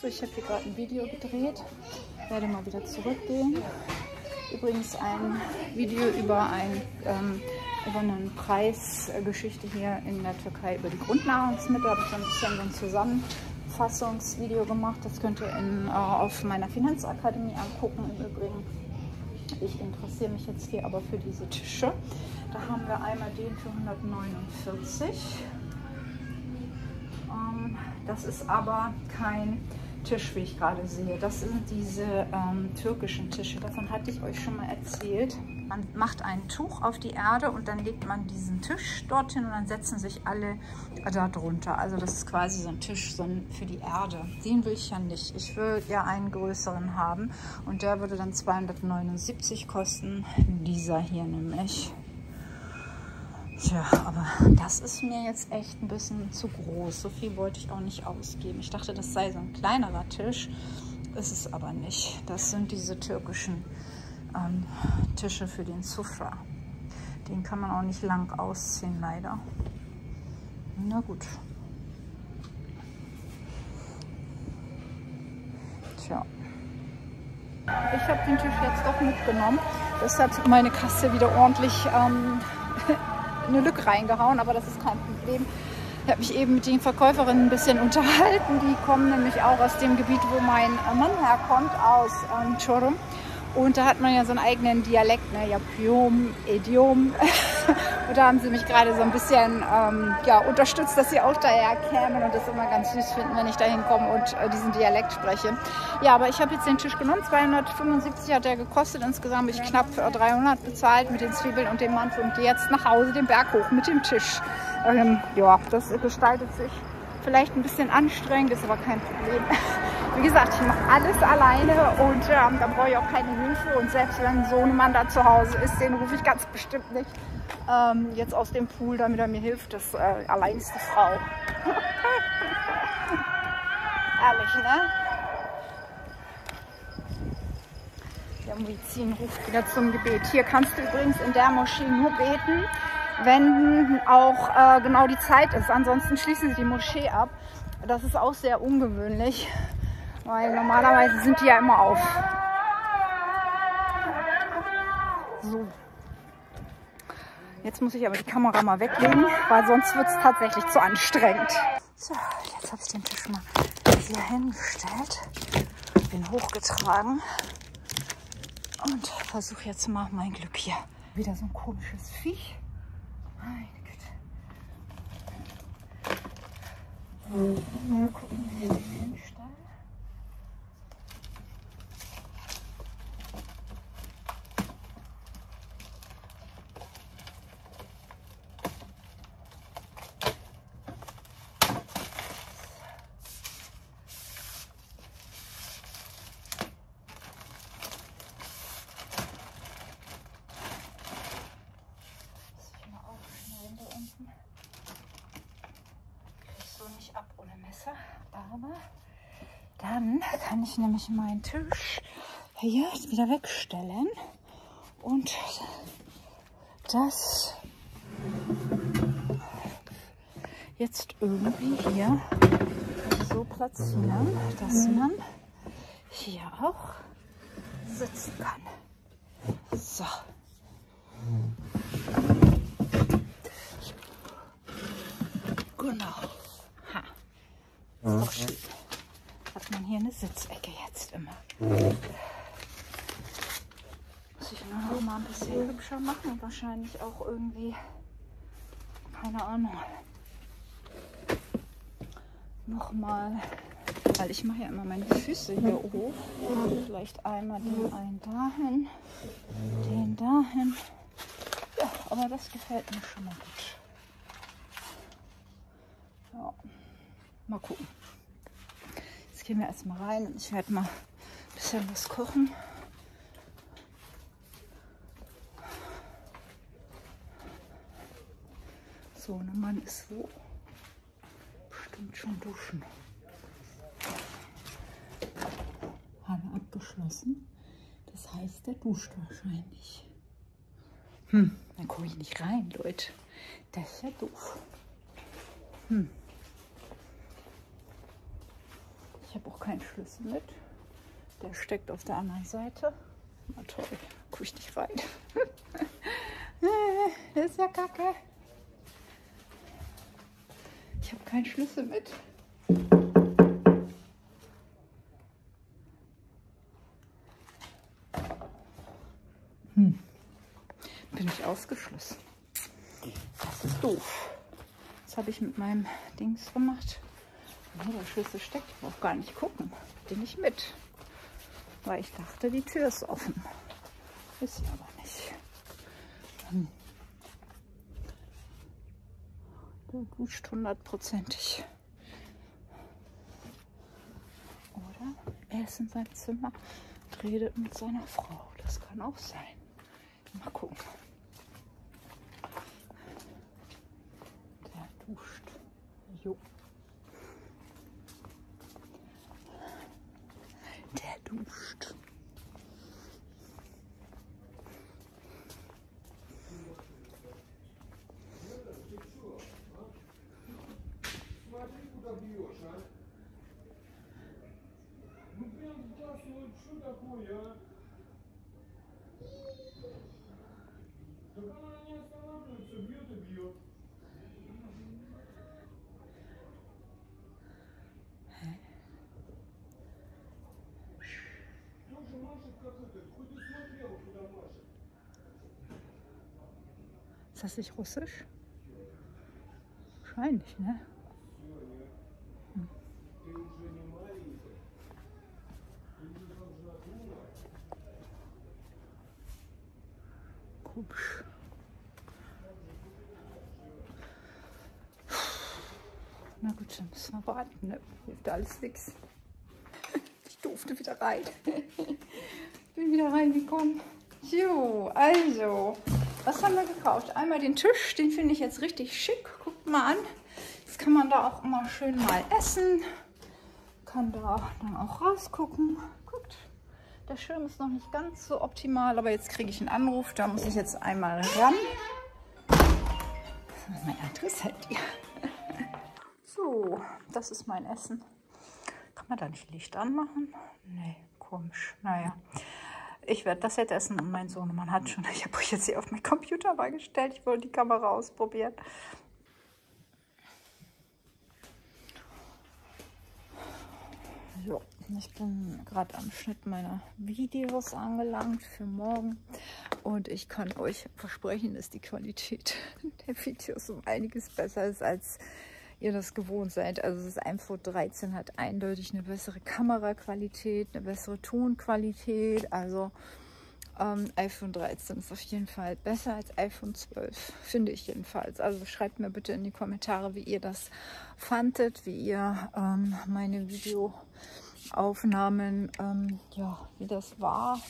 So, ich habe hier gerade ein Video gedreht. Werde mal wieder zurückgehen. Übrigens ein Video über, ein, ähm, über eine Preisgeschichte hier in der Türkei über die Grundnahrungsmittel. Habe ich ein bisschen so ein Zusammenfassungsvideo gemacht. Das könnt ihr in, äh, auf meiner Finanzakademie angucken. Im Übrigen, ich interessiere mich jetzt hier aber für diese Tische. Da haben wir einmal den für 149. Ähm, das ist aber kein Tisch, wie ich gerade sehe. Das sind diese ähm, türkischen Tische. Davon hatte ich euch schon mal erzählt. Man macht ein Tuch auf die Erde und dann legt man diesen Tisch dorthin und dann setzen sich alle da drunter. Also das ist quasi so ein Tisch so ein für die Erde. Den will ich ja nicht. Ich will ja einen größeren haben und der würde dann 279 kosten. Dieser hier nämlich. Tja, aber das ist mir jetzt echt ein bisschen zu groß. So viel wollte ich auch nicht ausgeben. Ich dachte, das sei so ein kleinerer Tisch. Ist es aber nicht. Das sind diese türkischen ähm, Tische für den Sufra. Den kann man auch nicht lang ausziehen, leider. Na gut. Tja. Ich habe den Tisch jetzt doch mitgenommen. Das hat meine Kasse wieder ordentlich ähm, eine Lücke reingehauen, aber das ist kein Problem. Ich habe mich eben mit den Verkäuferinnen ein bisschen unterhalten. Die kommen nämlich auch aus dem Gebiet, wo mein Mann herkommt, aus ähm, Çorum. Und da hat man ja so einen eigenen Dialekt, ne? Japium, Idiom. und da haben sie mich gerade so ein bisschen ähm, ja, unterstützt, dass sie auch daher kämen und das immer ganz süß finden, wenn ich da hinkomme und äh, diesen Dialekt spreche. Ja, aber ich habe jetzt den Tisch genommen. 275 hat der gekostet. Insgesamt habe ich knapp 300 bezahlt mit den Zwiebeln und dem Mantel und gehe jetzt nach Hause den Berg hoch mit dem Tisch. Ähm, ja, das gestaltet sich vielleicht ein bisschen anstrengend, ist aber kein Problem. Wie gesagt, ich mache alles alleine und ähm, da brauche ich auch keine Hilfe. Und selbst wenn so ein Mann da zu Hause ist, den rufe ich ganz bestimmt nicht ähm, jetzt aus dem Pool, damit er mir hilft. Das äh, allein Frau. Ehrlich, ne? Der Muizin ruft wieder zum Gebet. Hier kannst du übrigens in der Moschee nur beten, wenn auch äh, genau die Zeit ist. Ansonsten schließen sie die Moschee ab. Das ist auch sehr ungewöhnlich, weil normalerweise sind die ja immer auf. So. Jetzt muss ich aber die Kamera mal weglegen, weil sonst wird es tatsächlich zu anstrengend. So, jetzt habe ich den Tisch mal hier hingestellt, bin hochgetragen und versuche jetzt mal mein Glück hier. Wieder so ein komisches Viech. Meine Güte. Mal gucken, wie ich den hinstelle. Das ich mal aufschneiden da unten. Kriegst du nicht ab Messer, aber dann kann ich nämlich meinen Tisch hier wieder wegstellen und das jetzt irgendwie hier so platzieren, dass man hier auch sitzen kann. So. Genau. Ha. Ist doch schön. Hat man hier eine Sitzecke jetzt immer. Muss ich nur noch mal ein bisschen hübscher machen und wahrscheinlich auch irgendwie, keine Ahnung, nochmal, weil ich mache ja immer meine Füße hier hoch. Vielleicht einmal den einen dahin, den dahin. Ja, aber das gefällt mir schon mal gut. Ja, mal gucken. Jetzt gehen wir erstmal rein und ich werde mal ein bisschen was kochen. So, der Mann ist wo? Bestimmt schon duschen. Habe abgeschlossen. Das heißt, der duscht wahrscheinlich. Hm, dann gucke ich nicht rein, Leute. Das ist ja doof. Hm. Ich habe auch keinen Schlüssel mit. Der steckt auf der anderen Seite. Na toll, guck ich nicht rein. das ist ja kacke. Ich habe keinen Schlüssel mit. Hm. Bin ich ausgeschlossen. Das ist doof. Was habe ich mit meinem Dings gemacht? Oh, der Schlüssel steckt. Ich brauche gar nicht gucken. Den nicht mit. Weil ich dachte, die Tür ist offen. Ist sie aber nicht. Hm. Duscht hundertprozentig. Oder er ist in seinem Zimmer, redet mit seiner Frau. Das kann auch sein. Mal gucken. Der duscht. Jo. Der duscht. Ist das nicht russisch? Wahrscheinlich, ne? Ne? Hilft alles nichts. Ich durfte wieder rein. Bin wieder reingekommen. Jo, also, was haben wir gekauft? Einmal den Tisch, den finde ich jetzt richtig schick. Guckt mal an. Jetzt kann man da auch immer schön mal essen. Kann da dann auch rausgucken. Guckt, der Schirm ist noch nicht ganz so optimal, aber jetzt kriege ich einen Anruf. Da muss ich jetzt einmal ran. Das ist mein anderes Handy. So, das ist mein Essen. Kann man da nicht Licht anmachen? Nee, komisch. Naja, ich werde das jetzt essen und mein Sohnemann hat schon. Ich habe euch jetzt hier auf meinen Computer mal gestellt. Ich wollte die Kamera ausprobieren. So, ich bin gerade am Schnitt meiner Videos angelangt für morgen und ich kann euch versprechen, dass die Qualität der Videos um einiges besser ist, als ihr das gewohnt seid. Also das iPhone 13 hat eindeutig eine bessere Kameraqualität, eine bessere Tonqualität. Also ähm, iPhone 13 ist auf jeden Fall besser als iPhone 12, finde ich jedenfalls. Also schreibt mir bitte in die Kommentare, wie ihr das fandet, wie ihr ähm, meine Videoaufnahmen, ähm, ja, wie das war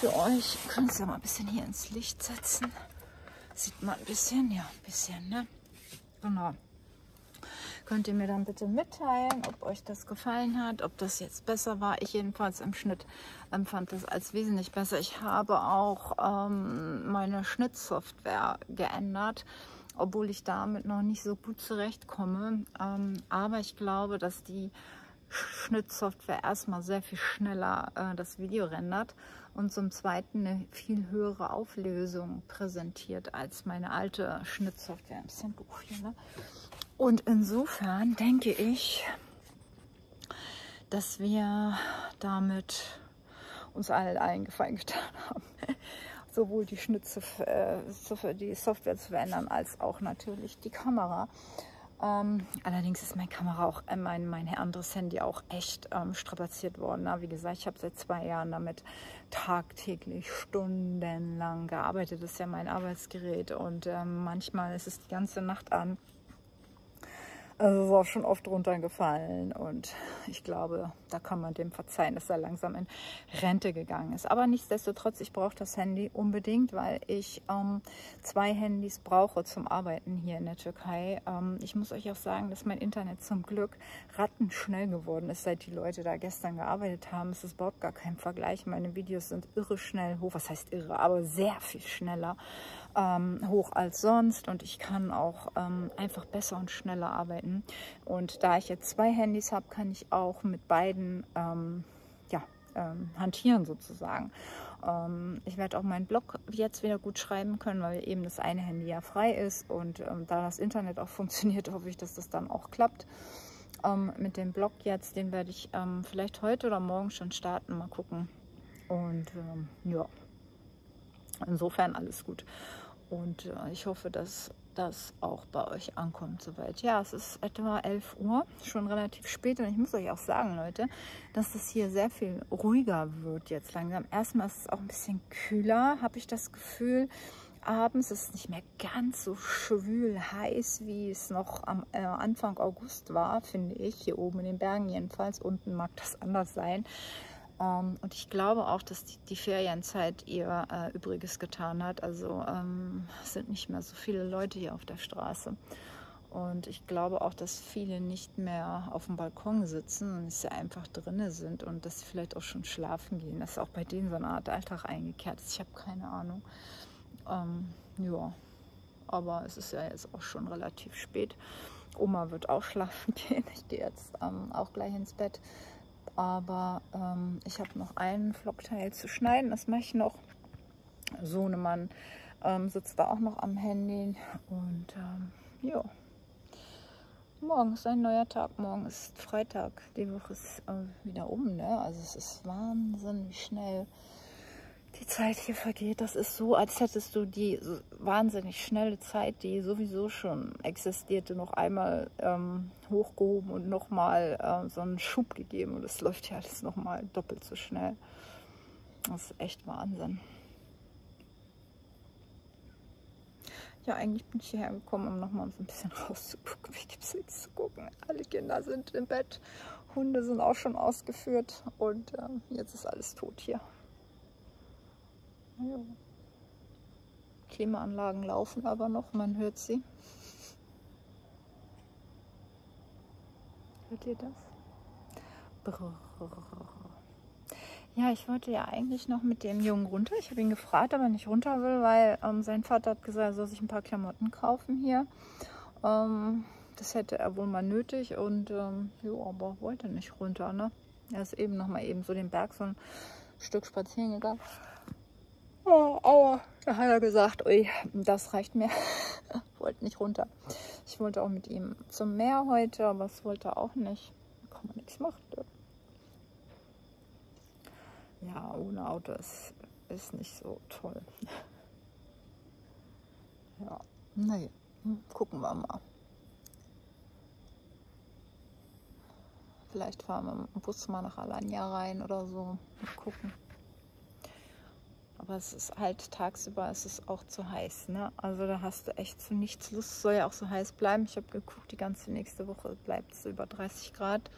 für euch. Könnt ja mal ein bisschen hier ins Licht setzen. Sieht man ein bisschen, ja, ein bisschen, ne? Genau könnt ihr mir dann bitte mitteilen, ob euch das gefallen hat, ob das jetzt besser war. Ich jedenfalls im Schnitt empfand das als wesentlich besser. Ich habe auch ähm, meine Schnittsoftware geändert, obwohl ich damit noch nicht so gut zurechtkomme. Ähm, aber ich glaube, dass die Schnittsoftware erstmal sehr viel schneller äh, das Video rendert und zum Zweiten eine viel höhere Auflösung präsentiert als meine alte Schnittsoftware. Ein bisschen hier, ne? Und insofern denke ich, dass wir damit uns allen einen Gefallen getan haben. Sowohl die Schnittsoftware, äh, die Software zu verändern, als auch natürlich die Kamera. Ähm, allerdings ist meine Kamera auch, äh, mein, mein anderes Handy auch echt ähm, strapaziert worden. Na, wie gesagt, ich habe seit zwei Jahren damit tagtäglich stundenlang gearbeitet. Das ist ja mein Arbeitsgerät und ähm, manchmal ist es die ganze Nacht an. Also ist auch schon oft runtergefallen und ich glaube, da kann man dem verzeihen, dass er langsam in Rente gegangen ist. Aber nichtsdestotrotz, ich brauche das Handy unbedingt, weil ich ähm, zwei Handys brauche zum Arbeiten hier in der Türkei. Ähm, ich muss euch auch sagen, dass mein Internet zum Glück rattenschnell geworden ist, seit die Leute da gestern gearbeitet haben. Es ist überhaupt gar kein Vergleich. Meine Videos sind irre schnell hoch. Was heißt irre? Aber sehr viel schneller ähm, hoch als sonst und ich kann auch ähm, einfach besser und schneller arbeiten. Und da ich jetzt zwei Handys habe, kann ich auch mit beiden ähm, ja, ähm, hantieren sozusagen. Ähm, ich werde auch meinen Blog jetzt wieder gut schreiben können, weil eben das eine Handy ja frei ist und ähm, da das Internet auch funktioniert, hoffe ich, dass das dann auch klappt. Mit dem Blog jetzt, den werde ich vielleicht heute oder morgen schon starten, mal gucken. Und ja, insofern alles gut. Und äh, ich hoffe, dass das auch bei euch ankommt soweit. Ja, es ist etwa 11 Uhr, schon relativ spät und ich muss euch auch sagen, Leute, dass es hier sehr viel ruhiger wird jetzt langsam. Erstmal ist es auch ein bisschen kühler, habe ich das Gefühl. Abends ist es nicht mehr ganz so schwül heiß, wie es noch am äh, Anfang August war, finde ich. Hier oben in den Bergen jedenfalls. Unten mag das anders sein. Ähm, und ich glaube auch, dass die, die Ferienzeit ihr äh, Übriges getan hat. Also ähm, sind nicht mehr so viele Leute hier auf der Straße. Und ich glaube auch, dass viele nicht mehr auf dem Balkon sitzen und sie einfach drinnen sind und dass sie vielleicht auch schon schlafen gehen. Dass auch bei denen so eine Art Alltag eingekehrt ist. Ich habe keine Ahnung. Ähm, ja, aber es ist ja jetzt auch schon relativ spät. Oma wird auch schlafen gehen. Ich gehe jetzt ähm, auch gleich ins Bett. Aber ähm, ich habe noch einen Vlogteil zu schneiden. Das mache ich noch. Sohnemann ähm, sitzt da auch noch am Handy. Und ähm, ja, morgen ist ein neuer Tag. Morgen ist Freitag. Die Woche ist äh, wieder um. Ne? Also es ist Wahnsinn, wie schnell die Zeit hier vergeht. Das ist so, als hättest du die wahnsinnig schnelle Zeit, die sowieso schon existierte, noch einmal ähm, hochgehoben und nochmal äh, so einen Schub gegeben. Und es läuft ja alles nochmal doppelt so schnell. Das ist echt Wahnsinn. Ja, eigentlich bin ich hierher gekommen, um nochmal so ein bisschen rauszugucken. Wie gibt es nichts zu gucken? Alle Kinder sind im Bett, Hunde sind auch schon ausgeführt und äh, jetzt ist alles tot hier. Ja. Klimaanlagen laufen aber noch, man hört sie. Hört ihr das? Brrr. Ja, ich wollte ja eigentlich noch mit dem Jungen runter. Ich habe ihn gefragt, ob er nicht runter will, weil ähm, sein Vater hat gesagt, er soll sich ein paar Klamotten kaufen hier. Ähm, das hätte er wohl mal nötig und ähm, jo, aber wollte nicht runter. Ne? Er ist eben noch mal eben so den Berg so ein Stück spazieren gegangen. Oh, aua. Da hat er gesagt, ui, das reicht mir. wollte nicht runter. Ich wollte auch mit ihm zum Meer heute, aber es wollte er auch nicht. Kann man nichts machen. Ja, ohne Auto ist, ist nicht so toll. Ja, naja, gucken wir mal. Vielleicht fahren wir mit dem Bus mal nach Alanya rein oder so. Mal gucken. Aber es ist halt tagsüber ist es auch zu heiß. Ne? Also da hast du echt zu nichts Lust. Es soll ja auch so heiß bleiben. Ich habe geguckt, die ganze nächste Woche bleibt es über 30 Grad.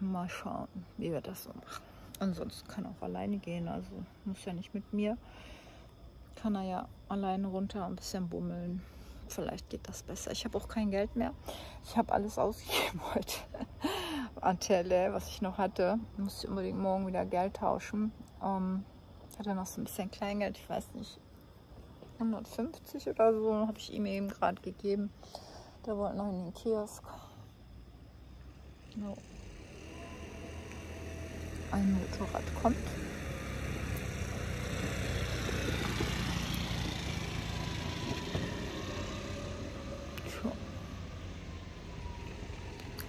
Mal schauen, wie wir das so machen. Ansonsten kann auch alleine gehen. Also muss ja nicht mit mir. Kann er ja alleine runter ein bisschen bummeln. Vielleicht geht das besser. Ich habe auch kein Geld mehr. Ich habe alles ausgegeben heute. Antelle, was ich noch hatte. Muss unbedingt morgen wieder Geld tauschen. Ähm, ich hatte noch so ein bisschen Kleingeld, ich weiß nicht, 150 oder so, habe ich ihm eben gerade gegeben. Der wollte noch in den Kiosk. No. Ein Motorrad kommt.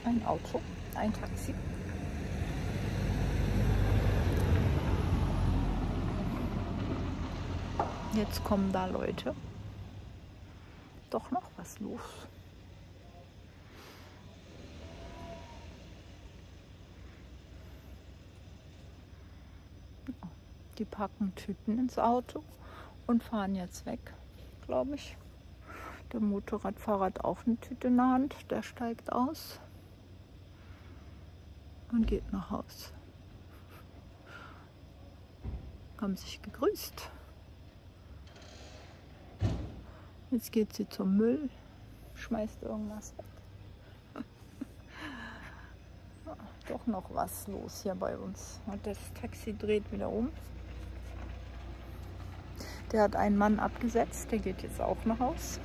Ein Auto, ein Taxi. Jetzt kommen da Leute. Doch noch was los. Die packen Tüten ins Auto und fahren jetzt weg, glaube ich. Der Motorradfahrer hat auch eine Tüte in der Hand. Der steigt aus und geht nach Haus. Haben sich gegrüßt. Jetzt geht sie zum Müll, schmeißt irgendwas weg. Doch noch was los hier bei uns. Und das Taxi dreht wieder um. Der hat einen Mann abgesetzt, der geht jetzt auch nach Haus.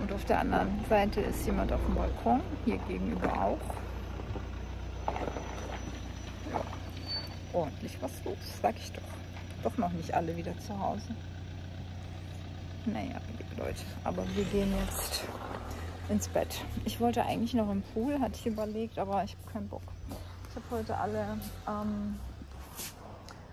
Und auf der anderen Seite ist jemand auf dem Balkon, hier gegenüber auch. Ordentlich was los, sag ich doch. Doch noch nicht alle wieder zu Hause. Naja, liebe Leute, aber wir gehen jetzt ins Bett. Ich wollte eigentlich noch im Pool, hatte ich überlegt, aber ich habe keinen Bock. Ich habe heute alle ähm,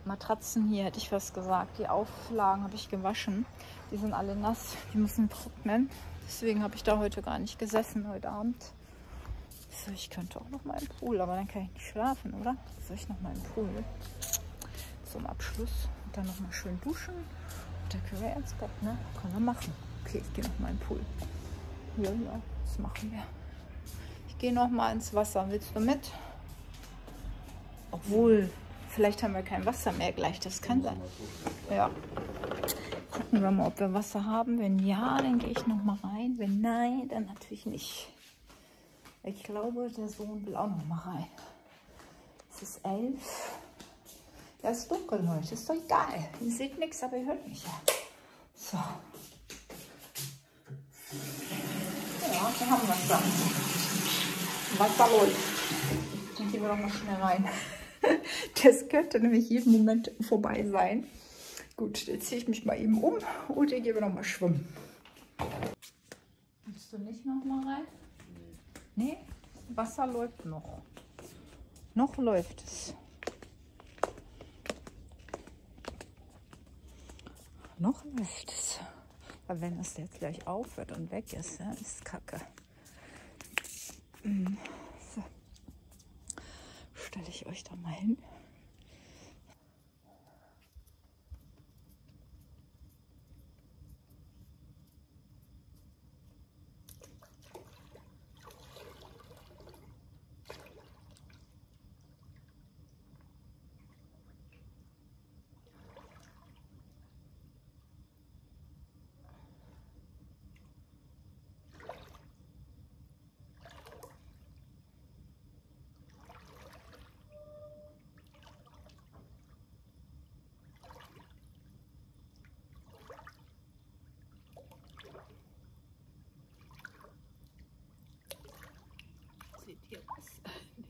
Matratzen hier, hätte ich fast gesagt. Die Auflagen habe ich gewaschen. Die sind alle nass, die müssen trocknen. Deswegen habe ich da heute gar nicht gesessen, heute Abend. So, ich könnte auch noch mal im Pool, aber dann kann ich nicht schlafen, oder? Soll ich noch mal im Pool? Zum Abschluss. Und dann noch mal schön duschen. Dann können wir ins Bett, ne? Können wir machen. Okay, ich gehe noch mal im Pool. Ja, ja, das machen wir. Ich gehe noch ins Wasser. Willst du mit? Obwohl, vielleicht haben wir kein Wasser mehr gleich. Das kann sein. Ja. Gucken wir mal, ob wir Wasser haben. Wenn ja, dann gehe ich noch mal rein. Wenn nein, dann natürlich nicht. Ich glaube, der Sohn will auch noch mal rein. Es ist elf. Ja, es ist dunkel, Leute. Ist doch egal. Ihr seht nichts, aber ihr hört mich ja. So. Ja, wir haben Wasser. Wasser läuft. Dann gehen wir doch mal schnell rein. Das könnte nämlich jeden Moment vorbei sein. Gut, jetzt ziehe ich mich mal eben um und dann gehen wir noch mal schwimmen. Willst du nicht noch mal rein? Nee, Wasser läuft noch. Noch läuft es. Noch läuft es. Aber wenn es jetzt gleich aufhört und weg ist, ja, ist kacke. Mhm. So. Stelle ich euch da mal hin. Seht ihr das? Nicht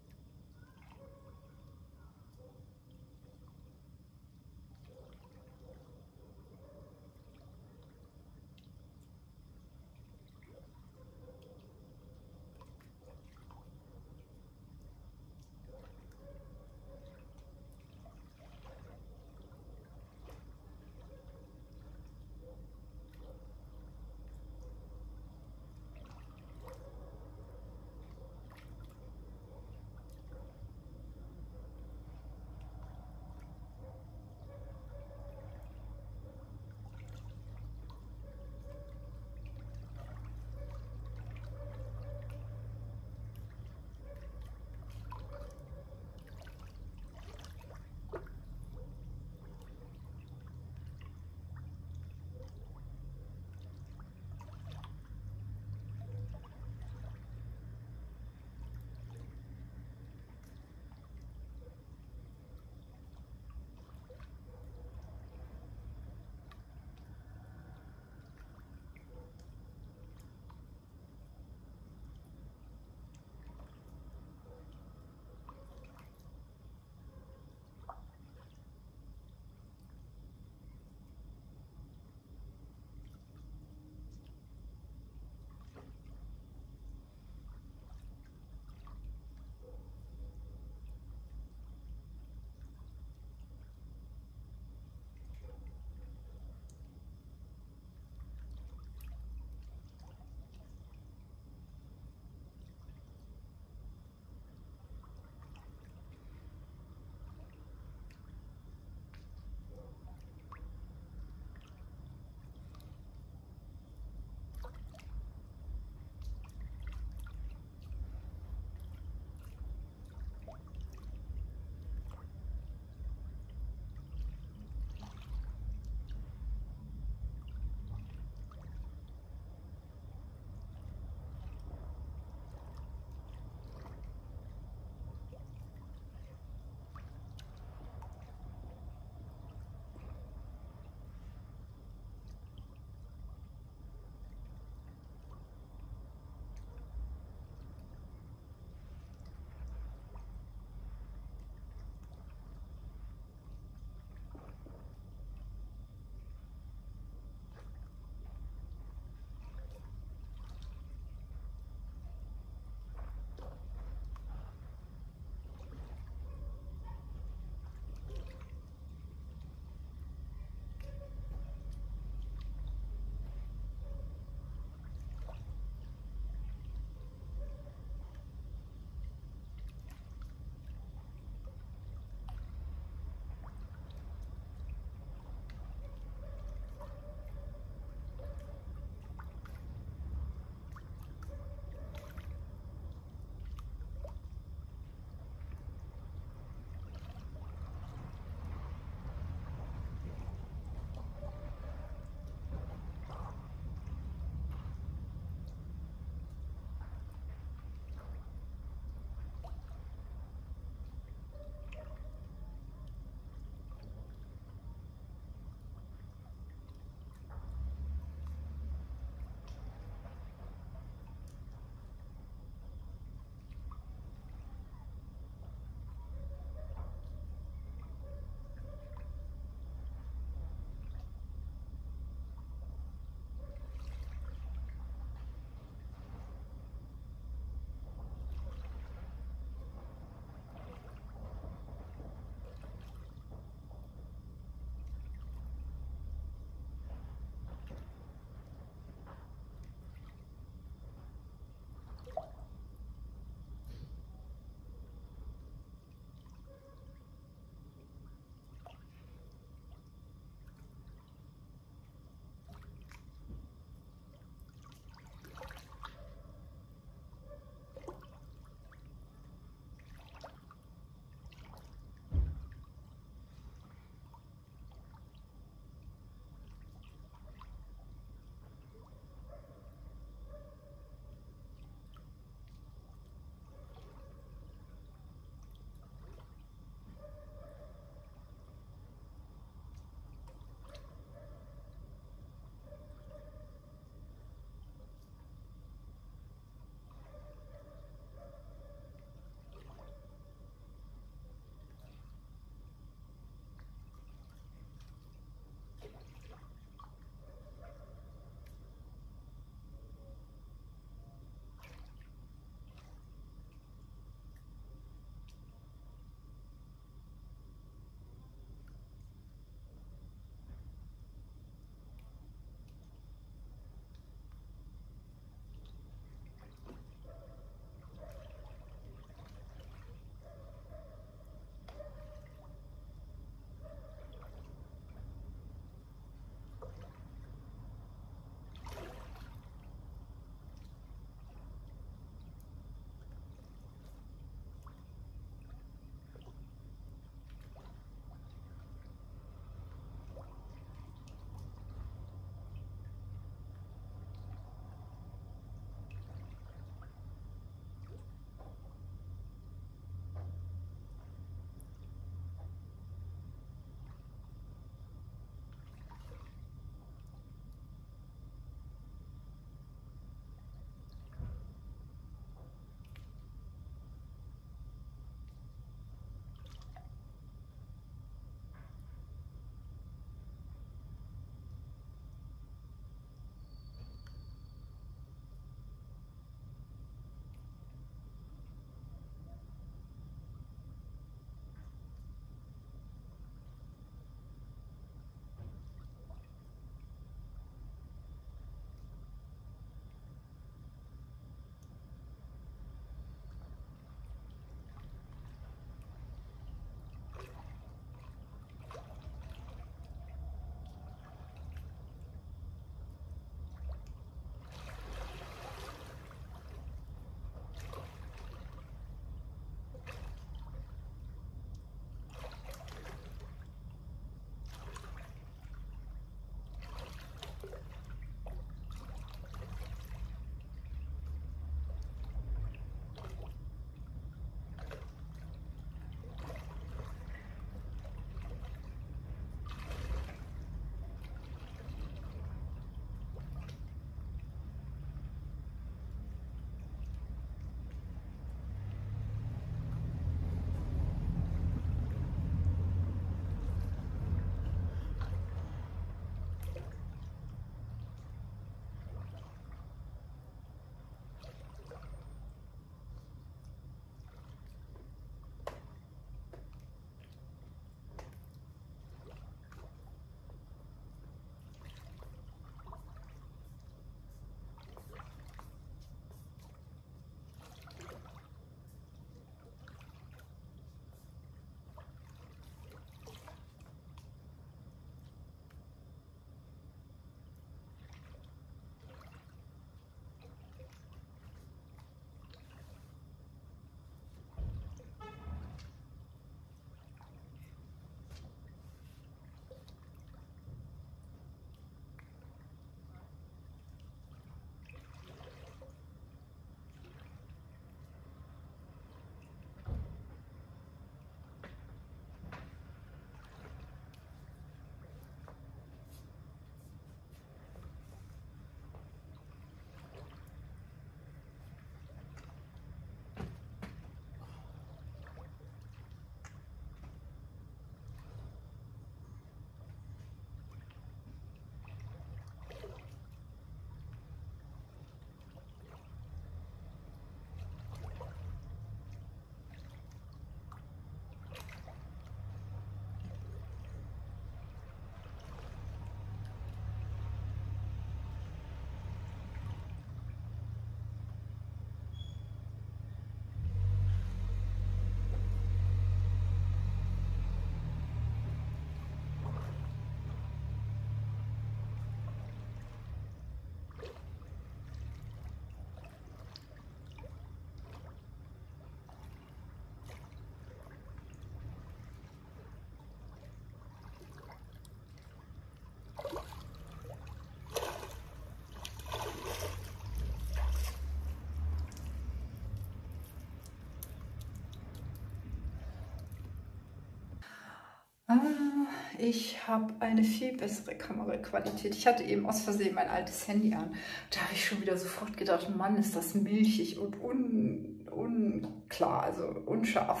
ich habe eine viel bessere Kameraqualität. Ich hatte eben aus Versehen mein altes Handy an. Da habe ich schon wieder sofort gedacht, Mann, ist das milchig und un, unklar, also unscharf.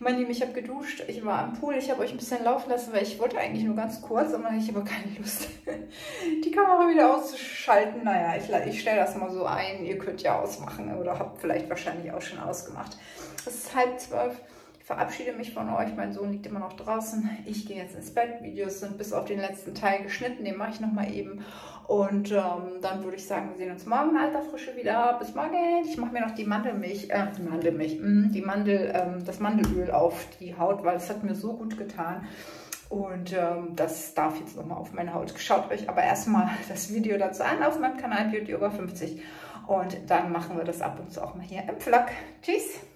Mein Lieben, ich habe geduscht, ich war am Pool, ich habe euch ein bisschen laufen lassen, weil ich wollte eigentlich nur ganz kurz, aber ich habe keine Lust, die Kamera wieder auszuschalten. Naja, ich, ich stelle das mal so ein, ihr könnt ja ausmachen oder habt vielleicht wahrscheinlich auch schon ausgemacht. Es ist halb zwölf. Verabschiede mich von euch. Mein Sohn liegt immer noch draußen. Ich gehe jetzt ins Bett. Videos sind bis auf den letzten Teil geschnitten. Den mache ich nochmal eben. Und ähm, dann würde ich sagen, wir sehen uns morgen in alter Frische wieder. Bis morgen. Ich mache mir noch die Mandelmilch, äh, die Mandelmilch, mh, mm, die Mandel, ähm, das Mandelöl auf die Haut, weil es hat mir so gut getan. Und ähm, das darf jetzt nochmal auf meine Haut. Schaut euch aber erstmal das Video dazu an auf meinem Kanal Beauty über 50. Und dann machen wir das ab und zu auch mal hier im Vlog. Tschüss!